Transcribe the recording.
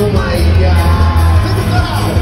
uma ilha. Vem,